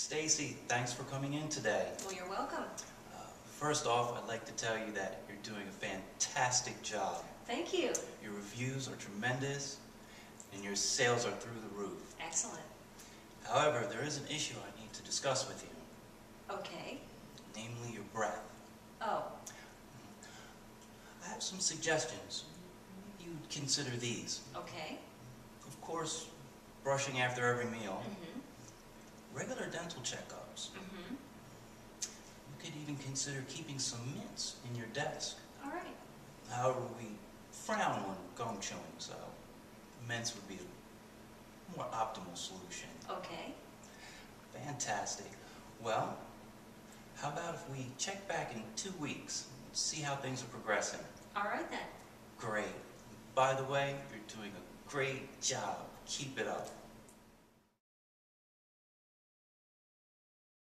Stacy, thanks for coming in today. Well, you're welcome. Uh, First off, I'd like to tell you that you're doing a fantastic job. Thank you. Your reviews are tremendous, and your sales are through the roof. Excellent. However, there is an issue I need to discuss with you, Okay. namely your breath. Oh, I have some suggestions. You'd consider these. okay. Of course, brushing after every meal, Mm-hmm. regular dental checkups. Mm-hmm. You could even consider keeping some mints in your desk. All right. However, we frown on gum chewing, so mints would be a more optimal solution. Okay. Fantastic. Well, how about if we check back in two weeks, see how things are progressing? All right then. Great. By the way, you're doing a great job. Keep it up.